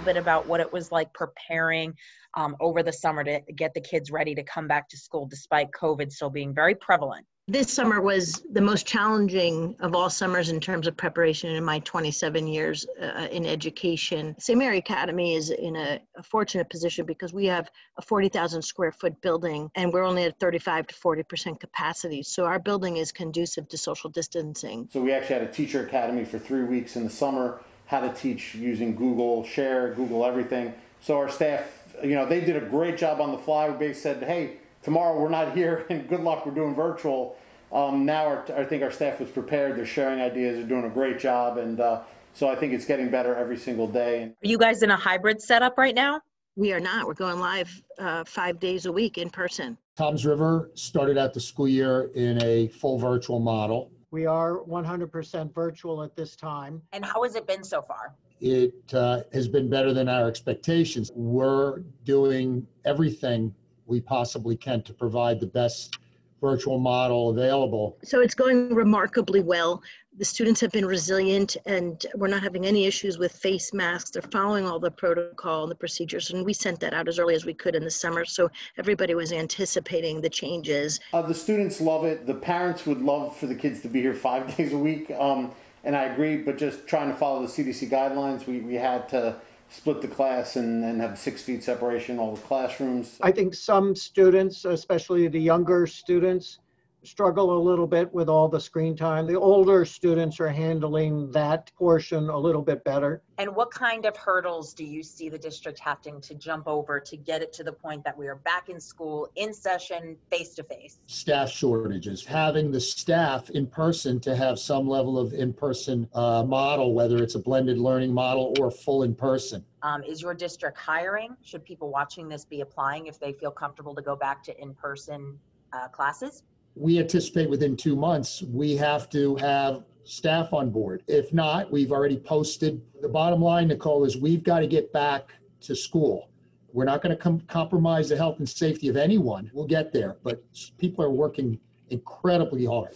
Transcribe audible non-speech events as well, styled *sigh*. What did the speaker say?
bit about what it was like preparing um, over the summer to get the kids ready to come back to school despite COVID still being very prevalent? This summer was the most challenging of all summers in terms of preparation in my 27 years uh, in education. St. Mary Academy is in a, a fortunate position because we have a 40,000 square foot building and we're only at 35 to 40% capacity. So our building is conducive to social distancing. So we actually had a teacher academy for three weeks in the summer, how to teach using Google Share, Google Everything. So our staff, you know, they did a great job on the fly. We basically said, hey, tomorrow we're not *laughs* here and good luck, we're doing virtual. Um, now our, I think our staff was prepared. They're sharing ideas. They're doing a great job, and uh, so I think it's getting better every single day. Are you guys in a hybrid setup right now? We are not. We're going live uh, five days a week in person. Toms River started out the school year in a full virtual model. We are 100% virtual at this time. And how has it been so far? It uh, has been better than our expectations. We're doing everything we possibly can to provide the best virtual model available. So it's going remarkably well. The students have been resilient and we're not having any issues with face masks. They're following all the protocol and the procedures. And we sent that out as early as we could in the summer. So everybody was anticipating the changes. Uh, the students love it. The parents would love for the kids to be here five *laughs* days a week. Um, and I agree, but just trying to follow the CDC guidelines, we, we had to split the class and, and have six feet separation, all the classrooms. I think some students, especially the younger students, struggle a little bit with all the screen time. The older students are handling that portion a little bit better. And what kind of hurdles do you see the district having to jump over to get it to the point that we are back in school, in session, face to face? Staff shortages, having the staff in person to have some level of in person uh, model, whether it's a blended learning model or full in person. Um, is your district hiring? Should people watching this be applying if they feel comfortable to go back to in person uh, classes? We anticipate within two months, we have to have staff on board. If not, we've already posted. The bottom line, Nicole, is we've got to get back to school. We're not going to com- compromise the health and safety of anyone. We'll get there, but people are working incredibly hard.